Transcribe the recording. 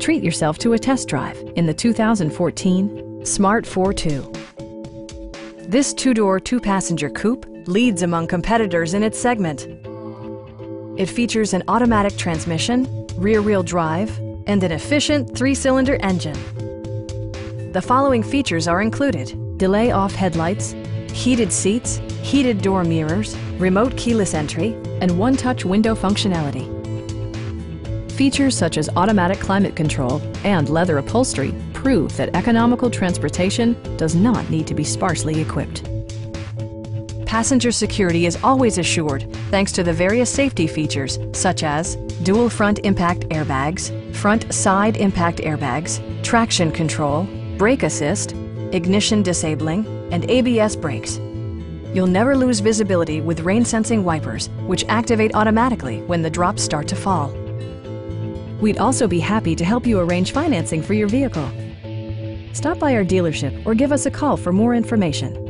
Treat yourself to a test drive in the 2014 Smart Fortwo. This two-door, two-passenger coupe leads among competitors in its segment. It features an automatic transmission, rear-wheel drive, and an efficient three-cylinder engine. The following features are included. Delay off headlights, heated seats, heated door mirrors, remote keyless entry, and one-touch window functionality. Features such as automatic climate control and leather upholstery prove that economical transportation does not need to be sparsely equipped. Passenger security is always assured thanks to the various safety features such as dual front impact airbags, front side impact airbags, traction control, brake assist, ignition disabling, and ABS brakes. You'll never lose visibility with rain-sensing wipers, which activate automatically when the drops start to fall. We'd also be happy to help you arrange financing for your vehicle. Stop by our dealership or give us a call for more information.